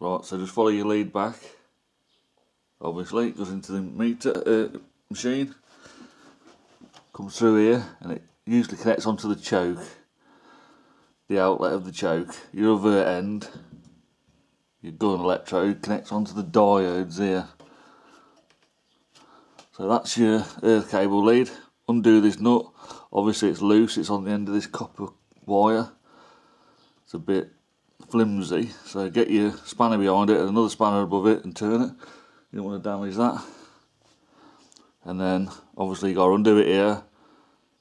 Right, so just follow your lead back. Obviously, it goes into the meter uh, machine. Comes through here, and it usually connects onto the choke, the outlet of the choke. Your other end, your gun electrode, connects onto the diodes here. So that's your earth cable lead. Undo this nut. Obviously, it's loose. It's on the end of this copper wire. It's a bit flimsy, so get your spanner behind it and another spanner above it and turn it. You don't want to damage that. And then obviously you got to undo it here.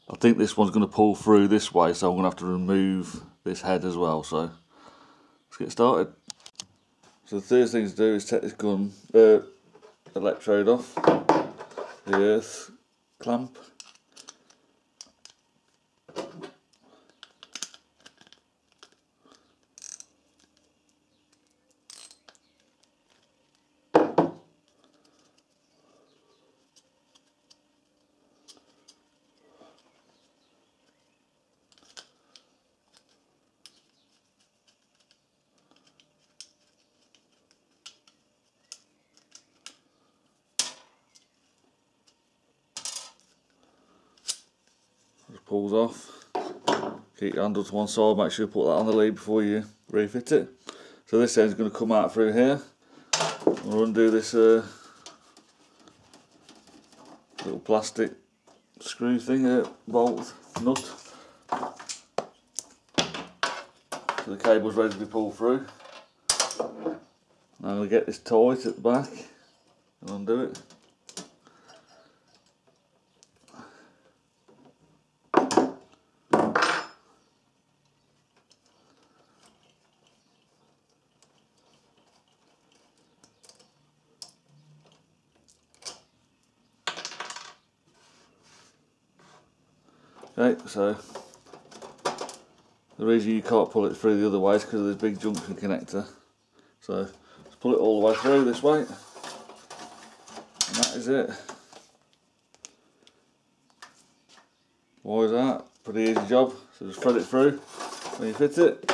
I think this one's going to pull through this way, so I'm going to have to remove this head as well. So let's get started. So the first thing to do is take this gun uh, electrode off the earth clamp pulls off. Keep your handle to one side, make sure you put that on the lead before you refit it. So this end's going to come out through here. We'll undo this uh, little plastic screw thing, uh, bolt, nut. So the cable's ready to be pulled through. Now I'm going to get this tight at the back and undo it. Okay, so the reason you can't pull it through the other way is because of this big junction connector. So let's pull it all the way through this way. And that is it. Why is that? Pretty easy job. So just thread it through when you fit it.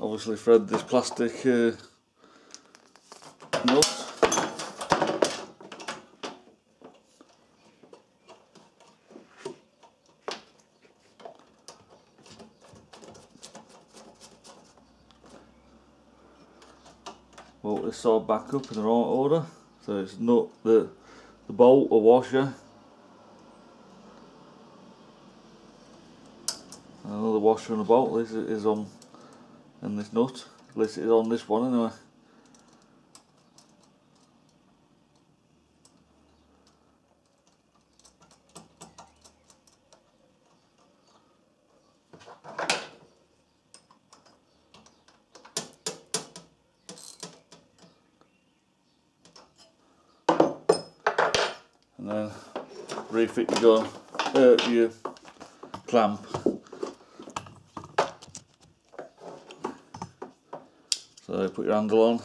Obviously thread this plastic uh, nut bolt this side back up in the right order so it's not the the bolt or washer another washer and a bolt this is on and this nut it is on this one anyway and then refit your uh, your clamp. So put your handle on.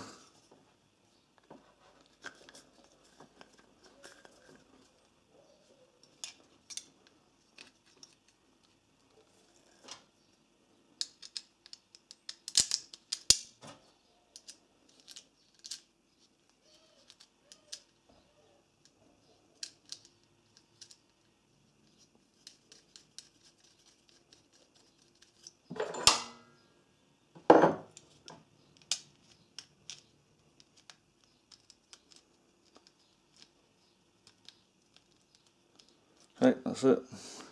Okay, that's it.